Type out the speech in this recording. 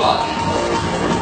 は。